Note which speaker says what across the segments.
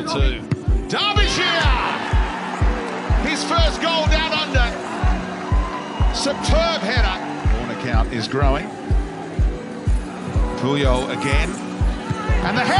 Speaker 1: Newcastle too. Derbyshire! His first goal down under. Superb header. Corner count is growing. Puyo again. And the header!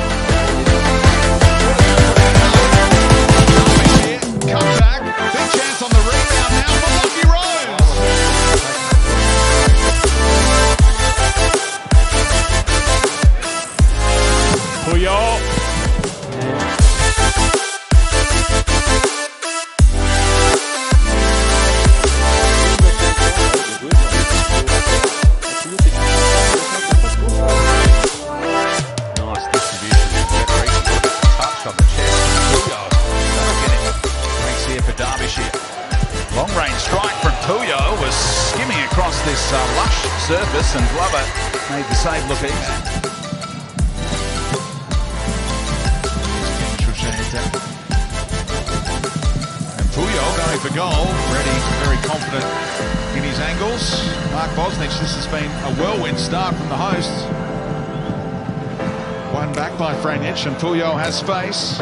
Speaker 1: Derbyshire. Long range strike from Puyo was skimming across this uh, lush surface and Glover made the save look easy. And Puyo going for goal. Ready, very confident in his angles. Mark Bosnich, this has been a whirlwind start from the hosts. One back by Franich and Puyo has space.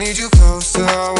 Speaker 2: need you closer